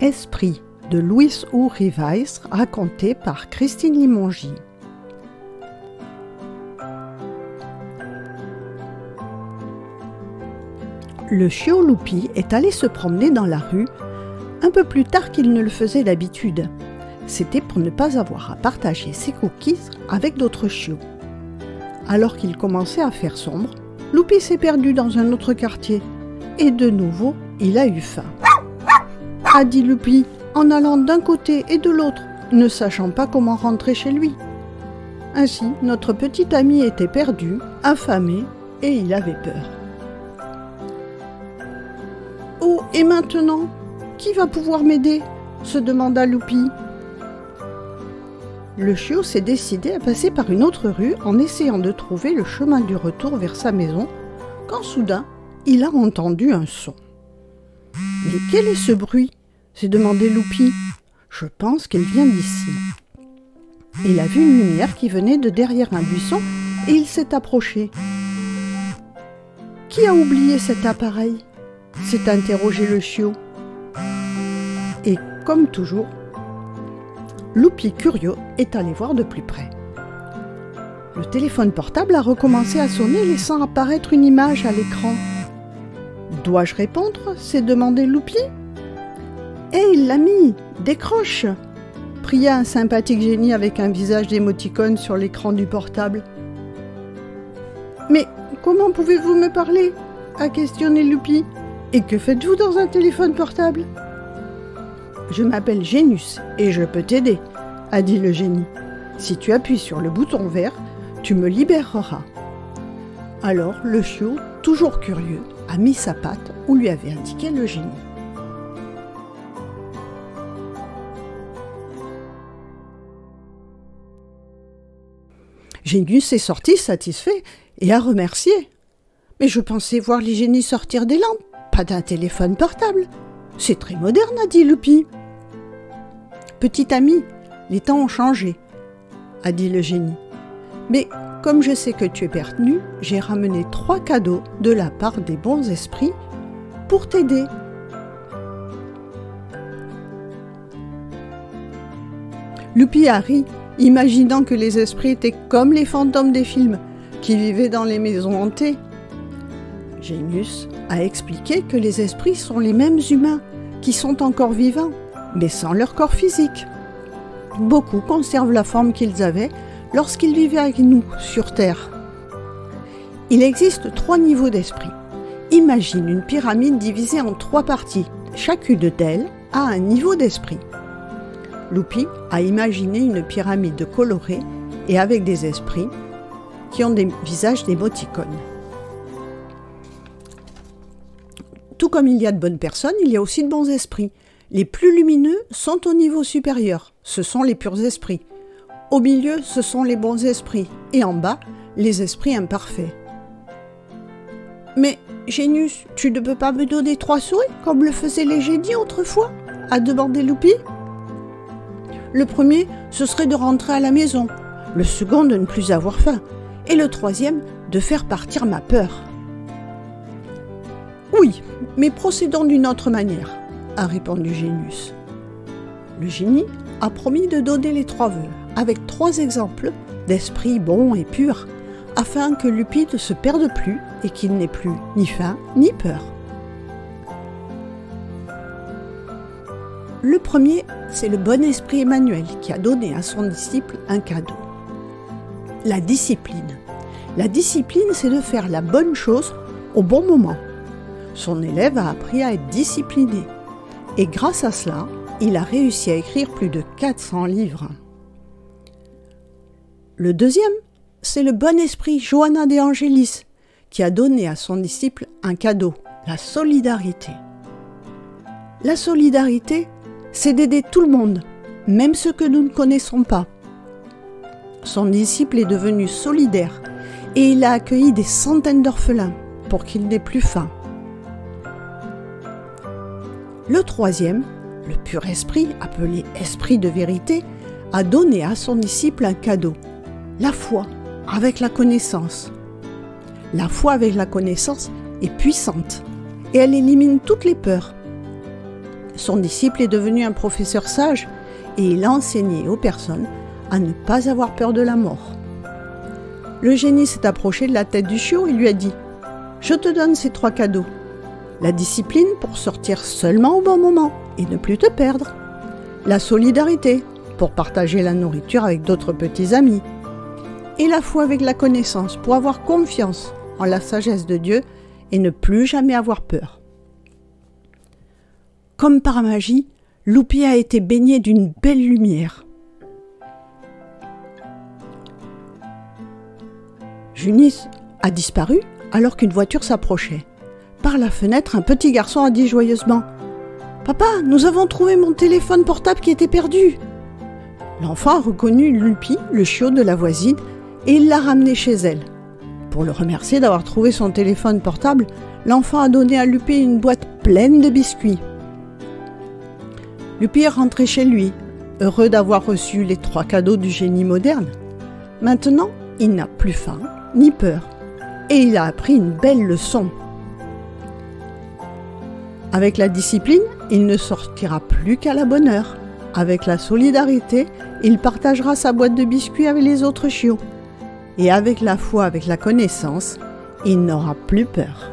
Esprit de Louis O. Raconté par Christine Limongi. Le chiot Loupi est allé se promener dans la rue un peu plus tard qu'il ne le faisait d'habitude. C'était pour ne pas avoir à partager ses cookies avec d'autres chiots. Alors qu'il commençait à faire sombre, Loupi s'est perdu dans un autre quartier. Et de nouveau, il a eu faim. A dit Loupi, en allant d'un côté et de l'autre, ne sachant pas comment rentrer chez lui. Ainsi, notre petit ami était perdu, affamé, et il avait peur. Oh, et maintenant Qui va pouvoir m'aider? se demanda Loupi. Le chiot s'est décidé à passer par une autre rue en essayant de trouver le chemin du retour vers sa maison, quand soudain, il a entendu un son. Mais quel est ce bruit? S'est demandé Loupi. Je pense qu'elle vient d'ici. Il a vu une lumière qui venait de derrière un buisson et il s'est approché. Qui a oublié cet appareil? s'est interrogé le chiot. Et comme toujours, Loupi curieux est allé voir de plus près. Le téléphone portable a recommencé à sonner, laissant apparaître une image à l'écran. Dois-je répondre? s'est demandé Loupi. Hé, l'ami, décroche pria un sympathique génie avec un visage d'émoticône sur l'écran du portable. Mais comment pouvez-vous me parler a questionné Loupi. Et que faites-vous dans un téléphone portable? Je m'appelle Génus et je peux t'aider, a dit le génie. Si tu appuies sur le bouton vert, tu me libéreras. Alors le chiot, toujours curieux, a mis sa patte où lui avait indiqué le génie. Génus est sorti satisfait et a remercié. Mais je pensais voir les génies sortir des lampes, pas d'un téléphone portable. C'est très moderne, a dit Loupi. Petit ami, les temps ont changé, a dit le génie. Mais comme je sais que tu es pertenu, j'ai ramené trois cadeaux de la part des bons esprits pour t'aider. Loupi a ri, imaginant que les esprits étaient comme les fantômes des films, qui vivaient dans les maisons hantées. Génus a expliqué que les esprits sont les mêmes humains, qui sont encore vivants, mais sans leur corps physique. Beaucoup conservent la forme qu'ils avaient lorsqu'ils vivaient avec nous sur Terre. Il existe trois niveaux d'esprit. Imagine une pyramide divisée en trois parties. Chacune d'elles a un niveau d'esprit. Loupi a imaginé une pyramide colorée et avec des esprits qui ont des visages d'émoticônes. Tout comme il y a de bonnes personnes, il y a aussi de bons esprits. Les plus lumineux sont au niveau supérieur, ce sont les purs esprits. Au milieu, ce sont les bons esprits. Et en bas, les esprits imparfaits. Mais, Génus, tu ne peux pas me donner trois souhaits comme le faisaient les génies autrefois? a demandé Loupi. Le premier, ce serait de rentrer à la maison. Le second, de ne plus avoir faim. Et le troisième, de faire partir ma peur. Oui, mais procédons d'une autre manière, a répondu Génus. Le génie a promis de donner les trois vœux, avec trois exemples d'esprits bons et purs, afin que Lupi ne se perde plus et qu'il n'ait plus ni faim ni peur. Le premier, c'est le bon esprit Emmanuel qui a donné à son disciple un cadeau. La discipline. La discipline, c'est de faire la bonne chose au bon moment. Son élève a appris à être discipliné. Et grâce à cela, il a réussi à écrire plus de 400 livres. Le deuxième, c'est le bon esprit Johanna de Angelis, qui a donné à son disciple un cadeau, la solidarité. La solidarité, c'est d'aider tout le monde, même ceux que nous ne connaissons pas. Son disciple est devenu solidaire et il a accueilli des centaines d'orphelins pour qu'ils n'aient plus faim. Le troisième, le pur esprit, appelé esprit de vérité, a donné à son disciple un cadeau, la foi avec la connaissance. La foi avec la connaissance est puissante et elle élimine toutes les peurs. Son disciple est devenu un professeur sage et il a enseigné aux personnes à ne pas avoir peur de la mort. Le génie s'est approché de la tête du chiot et lui a dit Je te donne ces trois cadeaux. La discipline pour sortir seulement au bon moment et ne plus te perdre. La solidarité pour partager la nourriture avec d'autres petits amis. Et la foi avec la connaissance pour avoir confiance en la sagesse de Dieu et ne plus jamais avoir peur. Comme par magie, Loupi a été baigné d'une belle lumière. Junis a disparu alors qu'une voiture s'approchait. Par la fenêtre, un petit garçon a dit joyeusement Papa, nous avons trouvé mon téléphone portable qui était perdu. L'enfant a reconnu Lupi, le chiot de la voisine, et l'a ramené chez elle. Pour le remercier d'avoir trouvé son téléphone portable, l'enfant a donné à Lupi une boîte pleine de biscuits. Lupi est rentré chez lui, heureux d'avoir reçu les trois cadeaux du génie moderne. Maintenant, il n'a plus faim ni peur, et il a appris une belle leçon. Avec la discipline, il ne sortira plus qu'à la bonne heure. Avec la solidarité, il partagera sa boîte de biscuits avec les autres chiots. Et avec la foi, avec la connaissance, il n'aura plus peur.